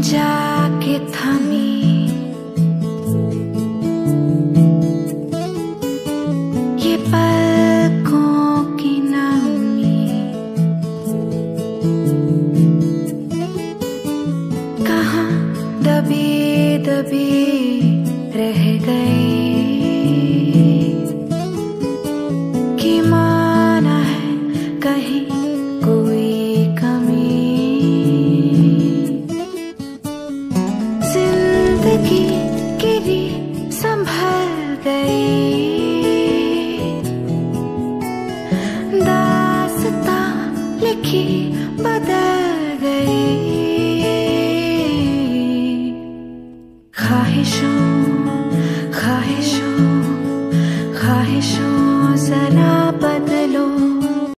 जाके थमी। ये पलकों की नमी। कहाँ दबी दबी रह गई? कि माना है कहीं कोई गिरी संभल गई। दासता लिखी बदल गई।